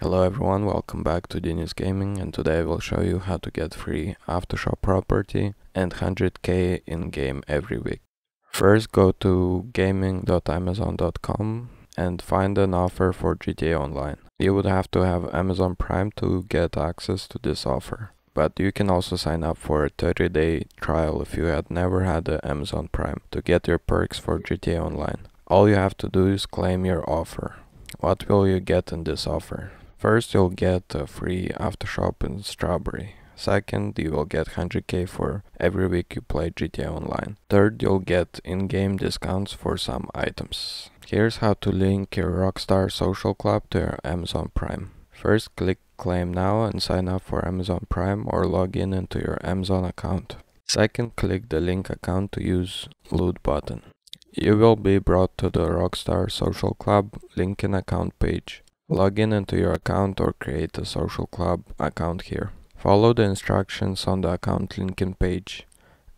Hello everyone, welcome back to Deenees Gaming and today I will show you how to get free Auto Shop property and 100k in game every week. First go to gaming.amazon.com and find an offer for GTA Online. You would have to have Amazon Prime to get access to this offer. But you can also sign up for a 30 day trial if you had never had the Amazon Prime to get your perks for GTA Online. All you have to do is claim your offer. What will you get in this offer? First, you'll get a free Auto Shop in Strawberry. Second, you will get 100k for every week you play GTA Online. Third, you'll get in-game discounts for some items. Here's how to link your Rockstar Social Club to your Amazon Prime. First, click Claim Now and sign up for Amazon Prime or log in into your Amazon account. Second, click the link account to use loot button. You will be brought to the Rockstar Social Club link in account page. Log in into your account or create a social club account here. Follow the instructions on the account linking page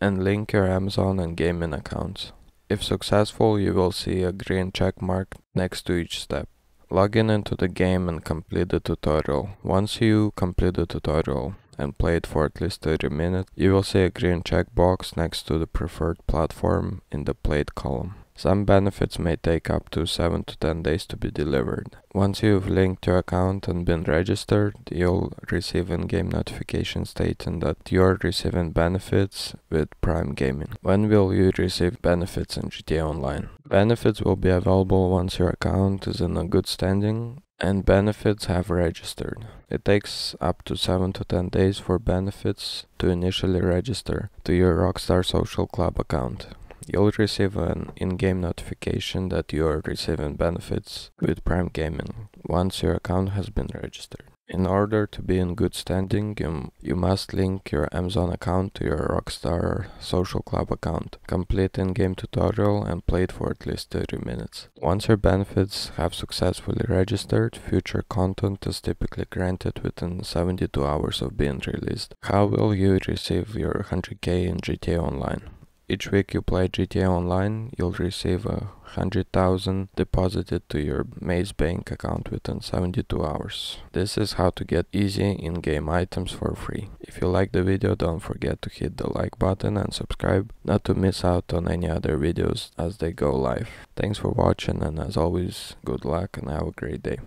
and link your Amazon and gaming accounts. If successful, you will see a green check mark next to each step. Log in into the game and complete the tutorial. Once you complete the tutorial, and play it for at least 30 minutes, you will see a green checkbox next to the preferred platform in the played column. Some benefits may take up to 7 to 10 days to be delivered. Once you've linked your account and been registered, you'll receive in-game notifications stating that you're receiving benefits with Prime Gaming. When will you receive benefits in GTA Online? Benefits will be available once your account is in a good standing and benefits have registered. It takes up to 7 to 10 days for benefits to initially register to your Rockstar Social Club account. You'll receive an in-game notification that you are receiving benefits with Prime Gaming once your account has been registered. In order to be in good standing, you, you must link your Amazon account to your Rockstar Social Club account, complete in-game tutorial and play it for at least 30 minutes. Once your benefits have successfully registered, future content is typically granted within 72 hours of being released. How will you receive your 100k in GTA Online? Each week you play GTA Online, you'll receive a hundred thousand deposited to your Maze Bank account within 72 hours. This is how to get easy in-game items for free. If you like the video, don't forget to hit the like button and subscribe not to miss out on any other videos as they go live. Thanks for watching and as always, good luck and have a great day.